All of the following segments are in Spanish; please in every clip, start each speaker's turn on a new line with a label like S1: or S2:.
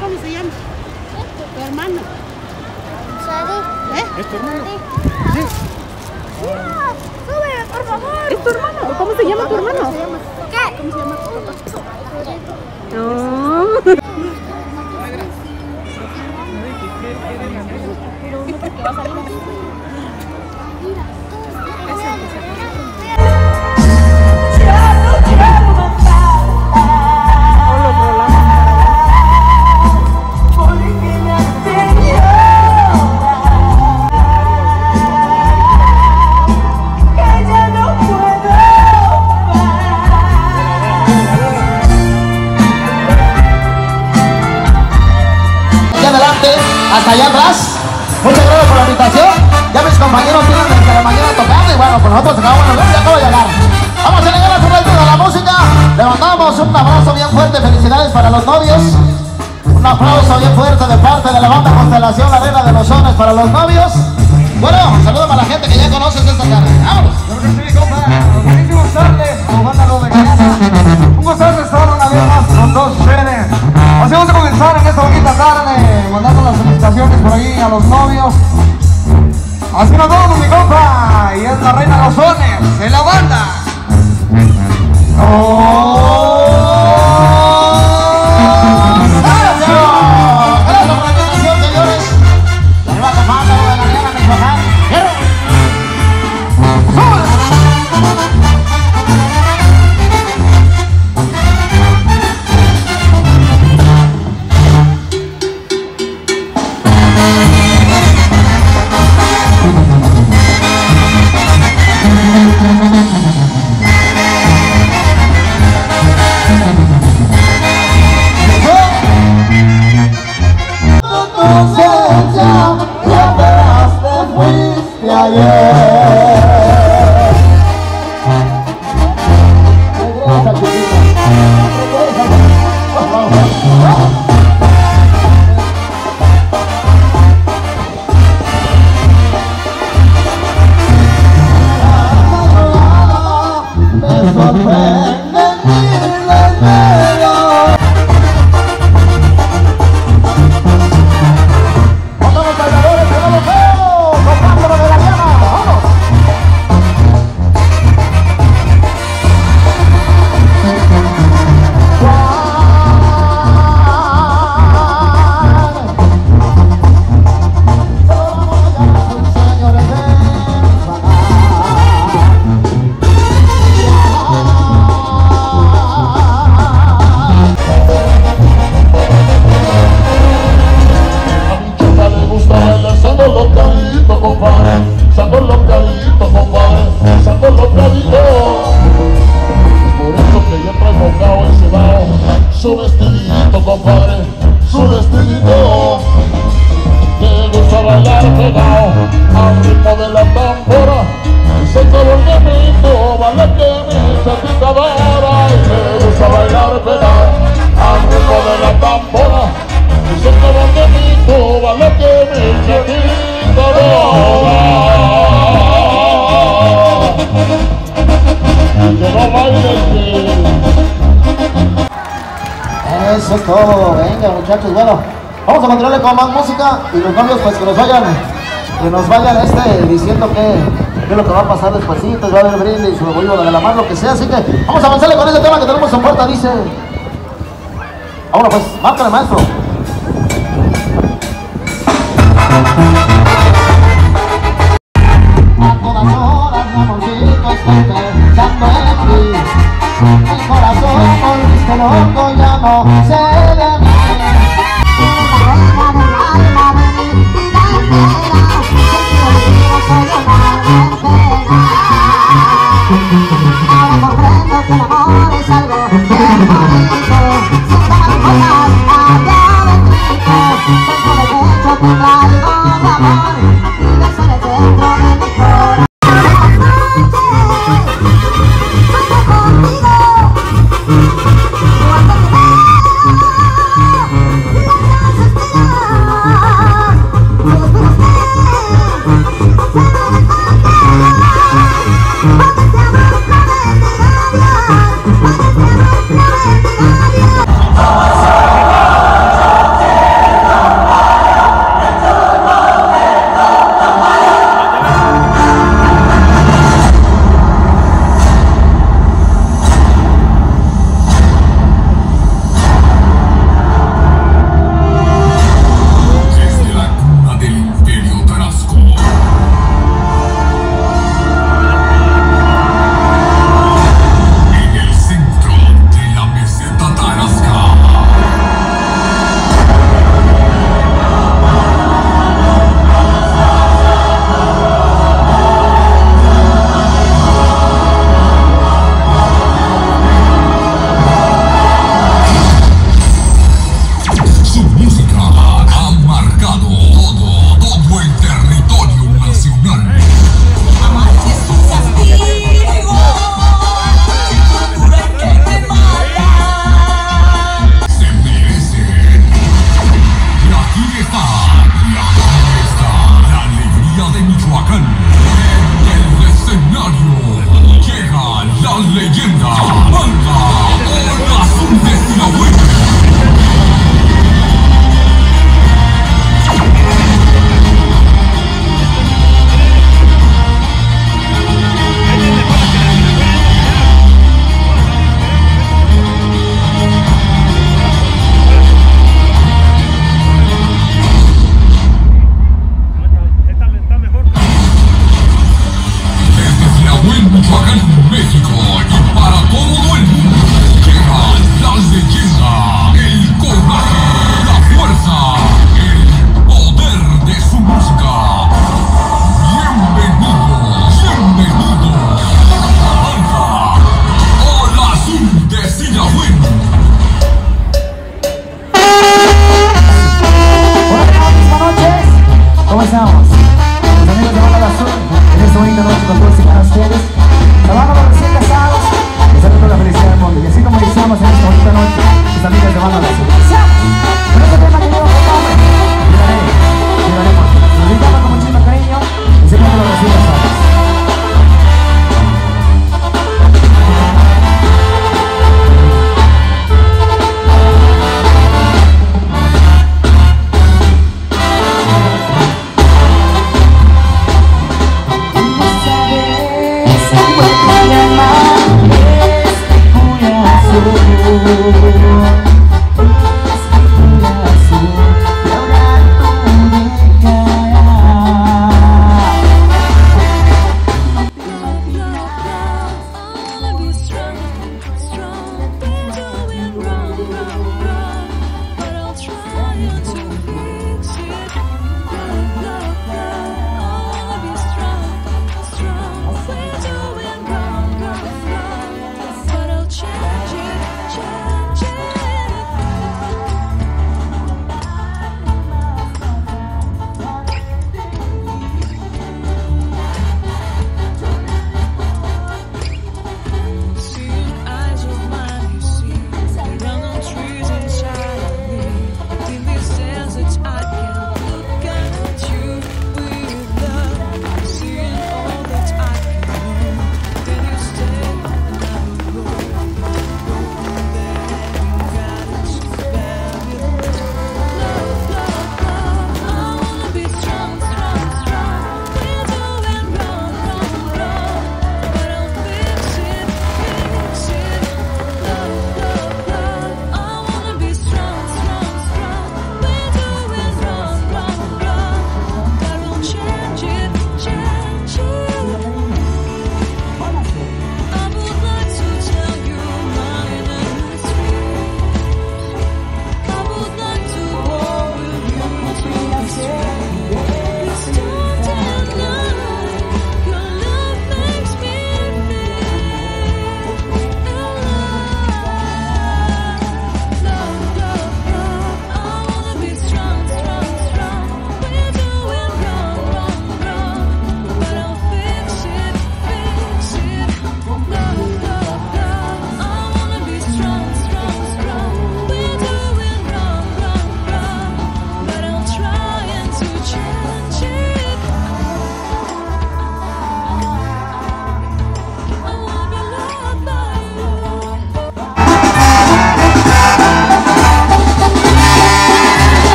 S1: cómo se llama? Tu hermano. ¿Eh?
S2: ¿Es tu hermano?
S3: Sube, por favor.
S4: ¿Es tu hermano? ¿Cómo se llama tu hermano?
S3: ¿Qué?
S1: ¿Cómo se llama tu papá?
S4: No.
S5: allá atrás. Muchas gracias por la invitación. Ya mis compañeros tienen desde la mañana tocando y bueno, pues nosotros acabamos, bueno, ya acabo de llegar. Vamos a llegar a su ritmo de la música. Levantamos un abrazo bien fuerte, felicidades para los novios. Un aplauso bien fuerte de parte de la banda Constelación, la arena de los sones para los novios.
S6: ¡Vamos,
S5: venga muchachos, bueno, vamos a continuarle con más música y los novios pues que nos vayan, que nos vayan este diciendo que, qué es lo que va a pasar despuesito, va a haber brindis, o bollo de la mano, lo que sea, así que vamos a avanzarle con ese tema que tenemos en puerta, dice. Ahora pues, márcale maestro. Loco ya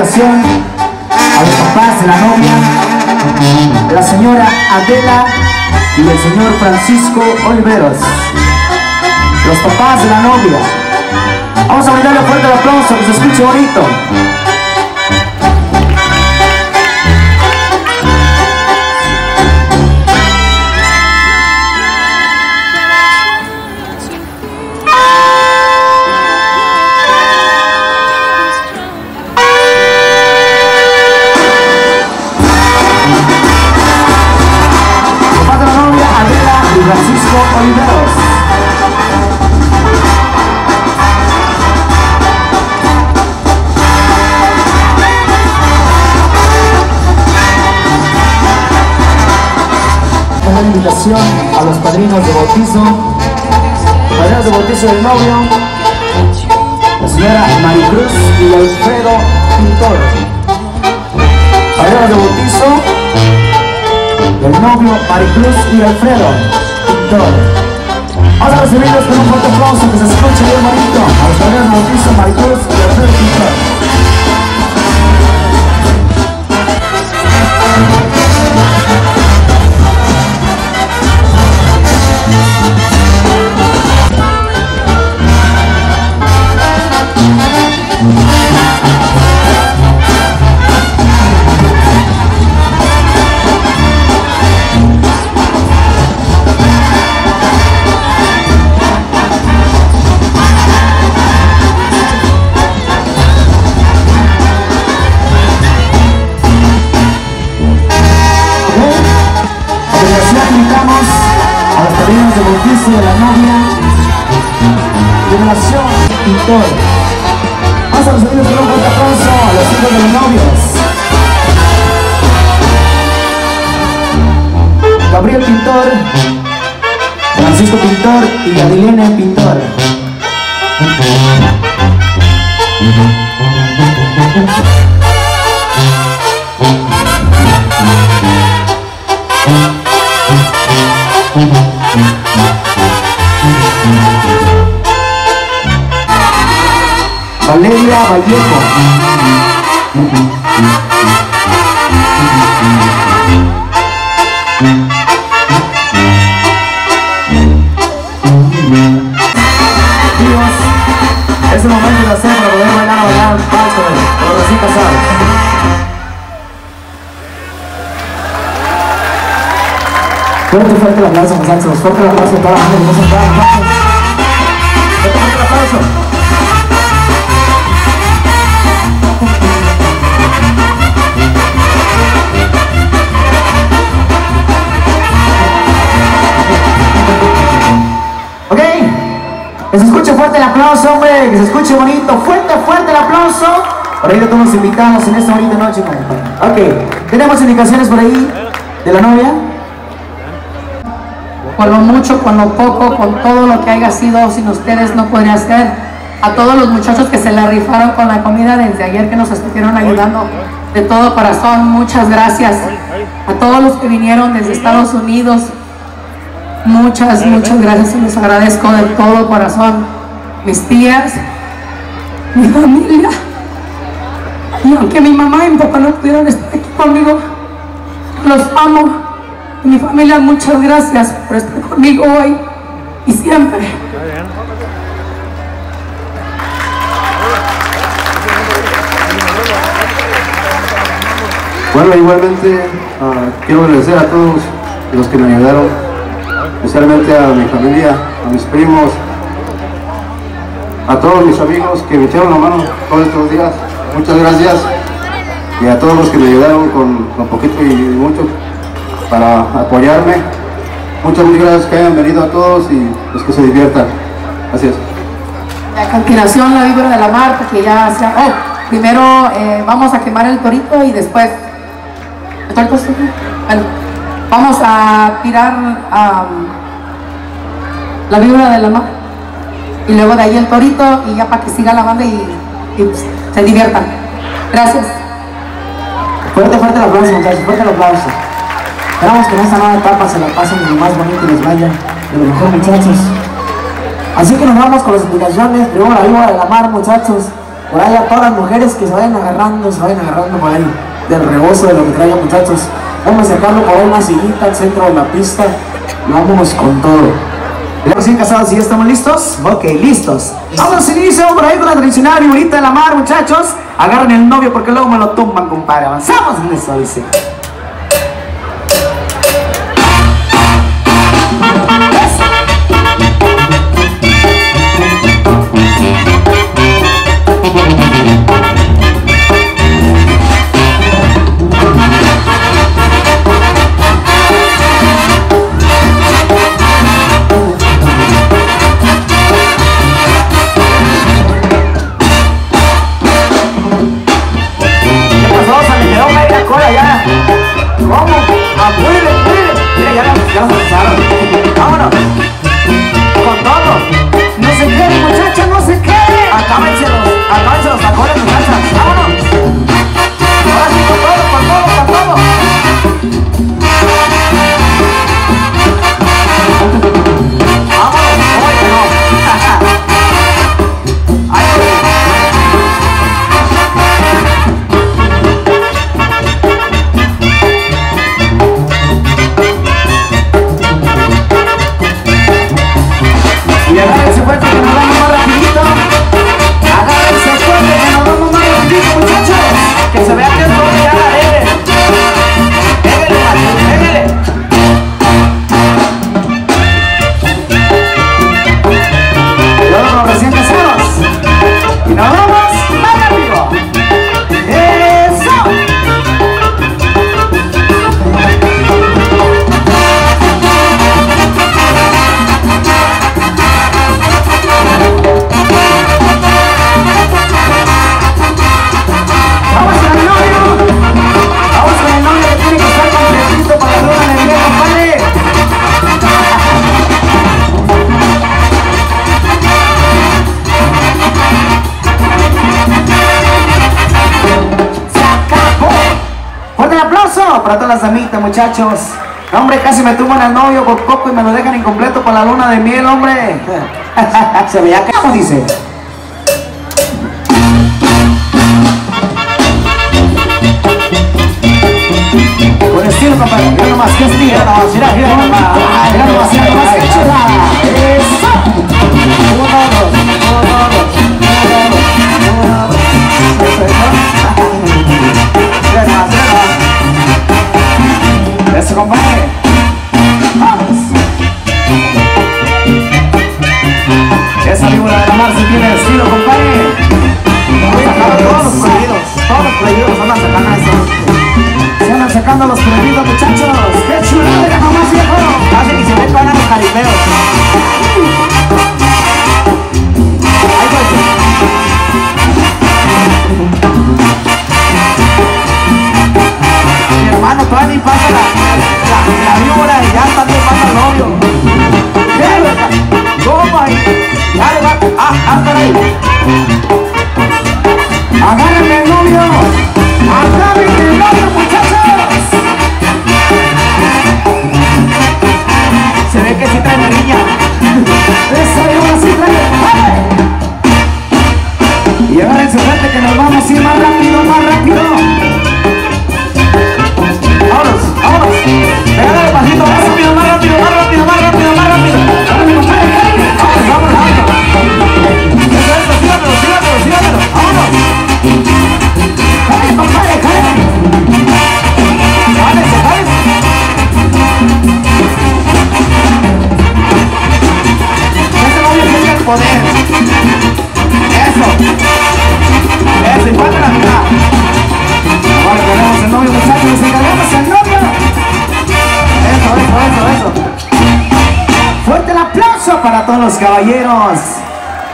S2: a los papás de la novia, la señora Adela y el señor Francisco Oliveros. Los papás de la novia. Vamos a brindarle fuerte el aplauso, que se escuche bonito. A los padrinos de bautizo, padrinos de bautizo del novio, la señora Maricruz y Alfredo Pintor. Padrinos de bautizo del novio Maricruz y Alfredo Pintor. Vamos a recibirlos con un fuerte aplauso que se escuche bien bonito a los padrinos de bautizo Maricruz y Alfredo Pintor. De bautizo de la novia, generación pintor. los oídos con un fuerte aplauso a los hijos de los novios. Gabriel Pintor, Francisco Pintor y Adilene Pintor. Valeria Vallejo. Es el momento de hacer para poder bailar, bailar, vals con los recién casados. Fuerte, fuerte el aplauso, muchachos. Fuerte el aplauso a toda la gente que se escuche bonito, fuerte, fuerte el aplauso. Por ahí lo todos invitados en esta bonita noche. Ok, tenemos indicaciones por ahí de la novia.
S7: con lo mucho, con lo poco, con todo lo que haya sido, sin ustedes no podría ser. A todos los muchachos que se la rifaron con la comida desde ayer que nos estuvieron ayudando de todo corazón, muchas gracias. A todos los que vinieron desde Estados Unidos, muchas, muchas gracias y les agradezco de todo corazón. Mis tías, mi familia. Y aunque mi mamá y mi papá no pudieron estar aquí conmigo, los amo. Mi familia, muchas gracias por estar conmigo hoy y siempre.
S8: Bueno, igualmente ah, quiero agradecer a todos los que me ayudaron, especialmente a mi familia, a mis primos, a todos mis amigos que me echaron la mano todos estos días. Muchas gracias. Y a todos los que me ayudaron con, con poquito y mucho para apoyarme. Muchas, muchas gracias que hayan venido a todos y los que se diviertan. Gracias.
S7: A continuación la vibra de la mar, porque ya se... Oh, primero eh, vamos a quemar el torito y después... Bueno, vamos a tirar am, la vibra de la mar y luego de ahí el torito y ya para que siga la banda y, se diviertan. Gracias.
S2: Fuerte, fuerte el aplauso, muchachos, fuerte el aplauso. Esperamos que en esta nueva etapa se la pasen lo más bonito y les vaya de lo mejor, muchachos. Así que nos vamos con las invitaciones. Primero la víbora de la mar, muchachos. Por ahí a todas las mujeres que se vayan agarrando, se vayan agarrando por ahí del rebozo de lo que traigan, muchachos. Vamos a sacarlo por una sillita al centro de la pista. Vámonos con todo. Recién casados, ¿y ya estamos listos? Ok, listos. Vamos a inicio por ahí con la tradicional viborita de la mar, muchachos. Agarren el novio porque luego me lo tumban, compadre. Avanzamos en eso, dice. Para todas las amitas, muchachos. Hombre, casi me tumban al novio por poco y me lo dejan incompleto con la luna de miel, hombre. Se veía que... ¿Cómo dice? Con estilo, compadre. Mira nomás, qué estilo. Mira nomás, mira, nomás. Mira nomás. Vamos. Esa víbora de la mar se tiene estilo, compadre. Vamos a sacar todos los prohibidos. Todos los prohibidos andan sacando eso. Se andan sacando los prohibidos, muchachos. ¡Qué chulada! ¡Mira nomás, viejo! Casi ni se ven para los caribeos. Caballeros.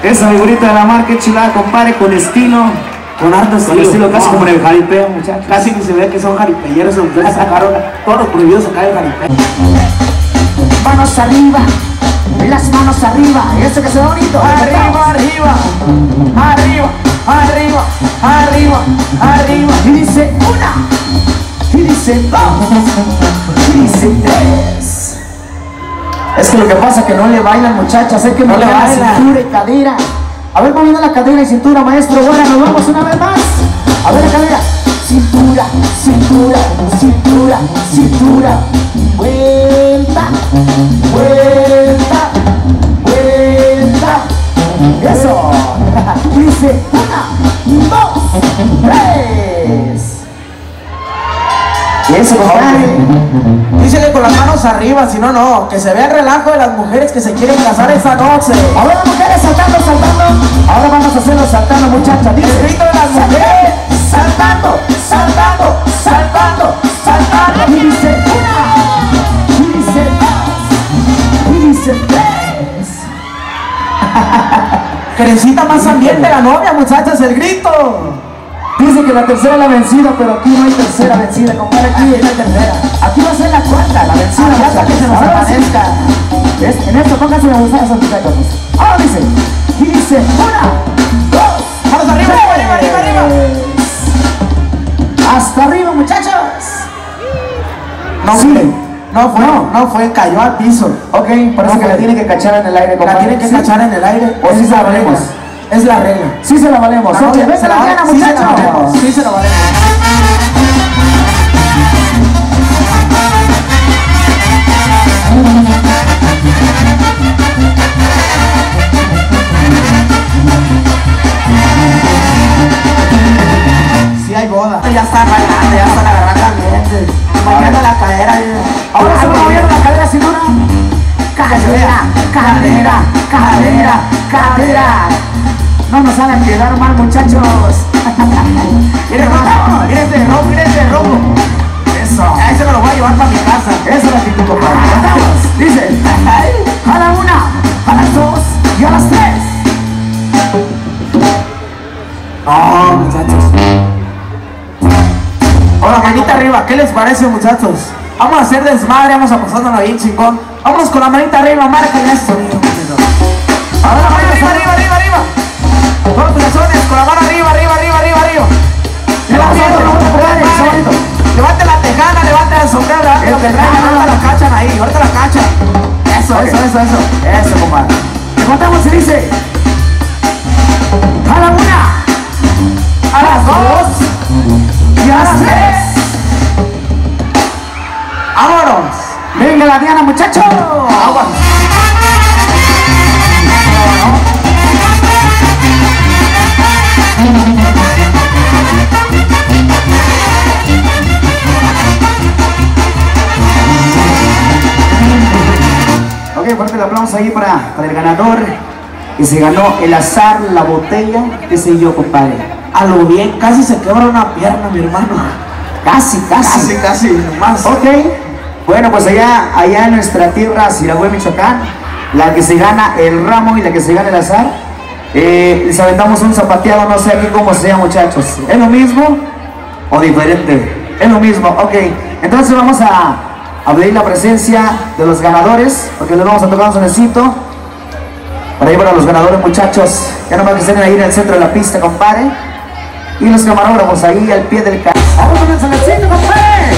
S2: Esa figurita de la mar, qué chulada, compadre, con estilo. Con harto estilo. estilo casi como en el jaripeo, muchachos. Casi ni se ve que son jaripeyeros, ustedes sacaron todos los prohibidos acá del jaripeo. Manos arriba, las manos arriba, eso que se ve bonito. Arriba, arriba, arriba, arriba, arriba, arriba. Y dice una, y dice dos, y dice tres. Es que lo que pasa es que no le bailan muchachas, es que no le bailan cintura y cadera. A ver, moviendo la cadera y cintura, maestro. Bueno, nos vamos una vez más. A ver la cadera. Cintura, cintura, cintura, cintura. Vuelta, vuelta, vuelta. Eso. Dice una, dos, tres. Y eso, compadre.
S9: Dísele con las manos arriba, si no, no. Que se vea el relajo de las mujeres que se quieren casar esa noche.
S2: Ahora las mujeres saltando, saltando. Ahora vamos a hacerlo saltando, muchachas.
S9: El
S2: Dice.
S9: grito de las mujeres.
S2: Saltando, saltando, saltando, saltando. Y dice una, y dice dos, y dice tres.
S9: Crecita más ambiente la novia, muchachas, el grito.
S2: Dice que la tercera es la vencida, pero aquí no hay tercera vencida, compadre. Aquí no hay tercera. Aquí va a ser la cuarta, la vencida.
S9: Ah, hasta que se nos aparezca.
S2: Es- En esto pónganse a gustar a esos muchachos. Ahora dice, y dice una, dos,
S9: Manos arriba, arriba, arriba, arriba, arriba.
S2: Hasta arriba, muchachos.
S9: No
S2: Sí.
S9: fue, no fue, no, fue, cayó al piso.
S2: Ok, parece
S9: No,
S2: que la tiene que cachar en el aire,
S9: La
S2: compadre.
S9: tienen que
S2: ¿Sí?
S9: cachar en el aire.
S2: O sí
S9: es Es la regla.
S2: Sí se la valemos.
S9: La se
S2: a la
S9: la vale- sí se la valemos,
S2: muchachos.
S9: Sí se la valemos. Sí hay boda. Ya está bailando, ya está agarrando caliente. Moviendo la cadera.
S2: Ahora se va moviendo la cadera, cintura. Cadera, cadera, cadera, cadera. No nos hagan quedar mal, muchachos.
S9: Mire, robo, mire este robo, mire este robo.
S2: Eso.
S9: A ese me lo voy a llevar para mi casa.
S2: Esa es la actitud, compadre. Vamos. Dice, a la una, a las dos y a las tres.
S9: No, muchachos. Ahora, manita arriba, ¿qué les parece, muchachos? Vamos a hacer desmadre, vamos a pasárnosla bien chingón. Vámonos con la manita arriba, marquen eso. Ahora, manita arriba, arriba. Todos con la mano arriba, arriba, arriba, arriba, arriba.
S2: Levanta,
S9: Levante, la tejana, levante
S2: sombrera. El que trae ahorita la cachan ahí, ahorita la cachan. Eso, eso, eso, eso. Eso, compadre. Le contamos y dice. A la una. A las dos. Y a las tres. ¡Vámonos! ¡Venga la Diana, muchachos! ¡Vámonos! Ok, fuerte el aplauso ahí para, para el ganador que se ganó el azar, la botella, qué sé yo, compadre. A lo bien, casi se quebra una pierna, mi hermano. Casi, casi.
S6: Casi, casi, más.
S2: Ok, bueno, pues allá, allá en nuestra tierra, Siragüe, Michoacán, la que se gana el ramo y la que se gana el azar, eh, les aventamos un zapateado, no sé aquí cómo sea, muchachos. ¿Es lo mismo o diferente? Es lo mismo, ok. Entonces vamos a, a pedir la presencia de los ganadores, porque les vamos a tocar un sonecito. Para ahí para los ganadores, muchachos. Ya nomás que estén ahí en el centro de la pista, compadre. Y los camarógrafos ahí al pie del carro. Con el sonecito, compadre.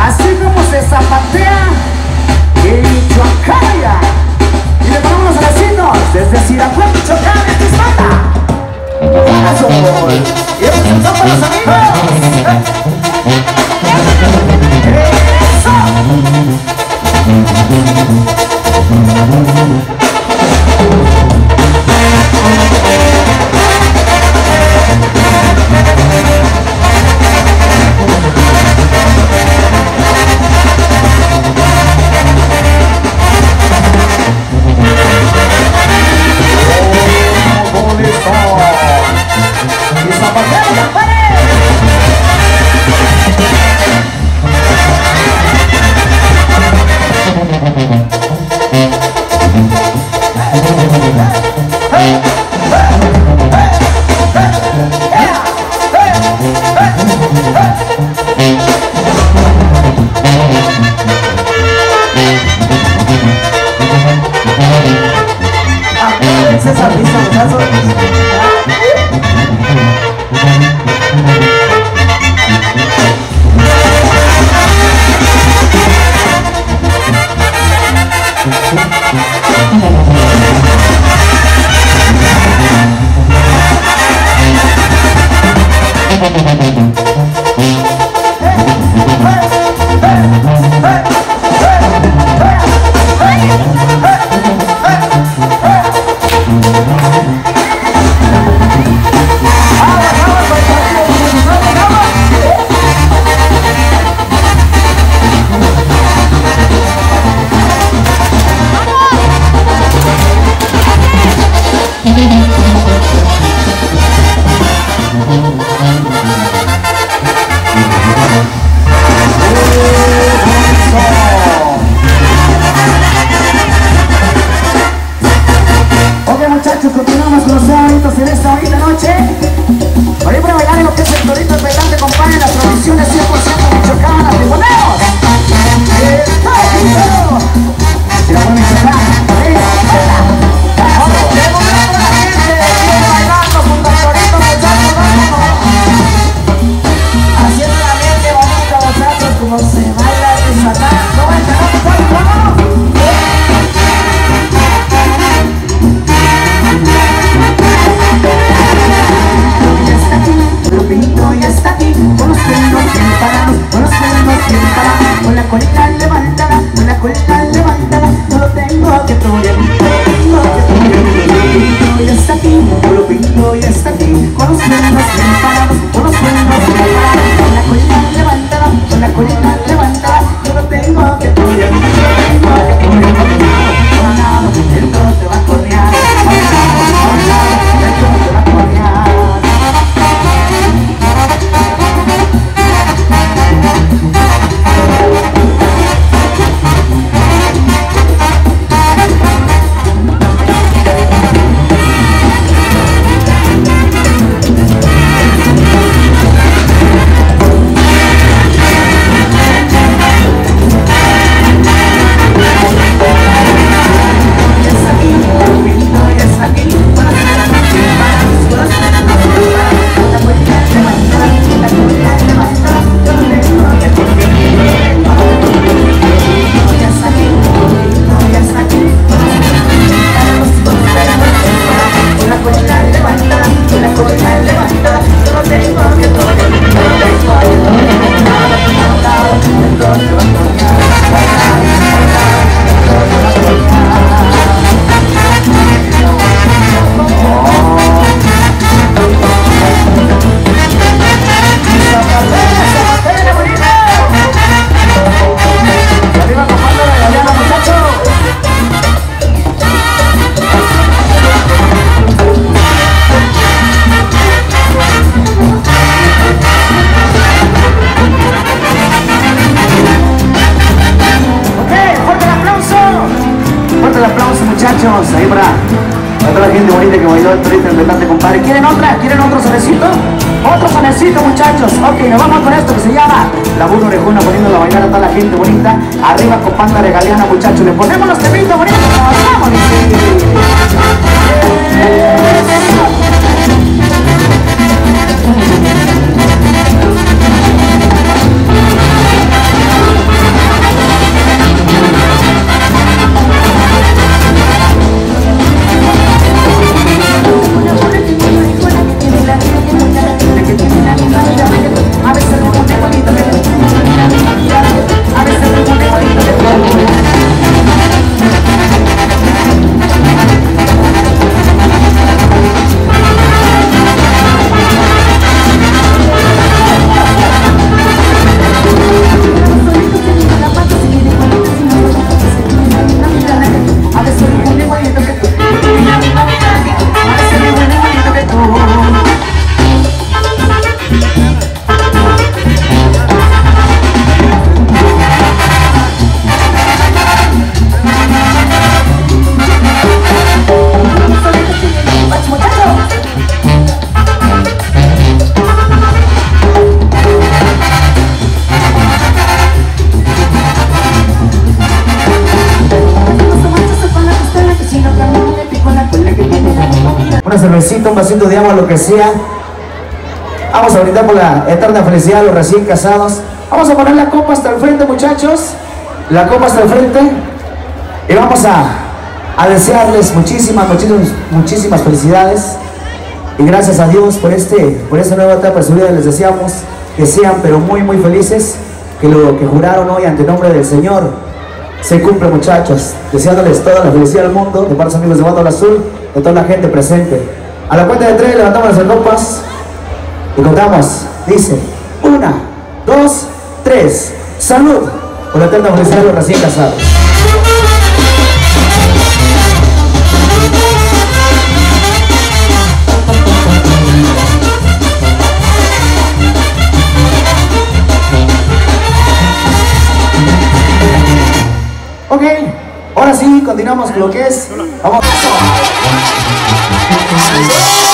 S2: Así como se zapatea en Michoacán. Y le ponemos los vecinos desde Siracuá, Michoacán, esta es banda. Eso. Y eso para los amigos. Eso. Y lo que sea. Vamos a brindar por la eterna felicidad de los recién casados. Vamos a poner la copa hasta el frente, muchachos. La copa hasta el frente. Y vamos a, desearles muchísimas, muchísimas, muchísimas felicidades. Y gracias a Dios por, este, por esta nueva etapa de su vida. Les deseamos que sean, pero muy, muy felices. Que lo que juraron hoy ante nombre del Señor se cumple, muchachos. Deseándoles toda la felicidad del mundo, de parte de amigos de Bando Azul, de toda la gente presente. A la cuenta de tres levantamos las copas y contamos. Dice, una, dos, tres. Salud por la felicidad de los recién casados. Ok, ahora sí, continuamos con lo que es. Vamos. 小心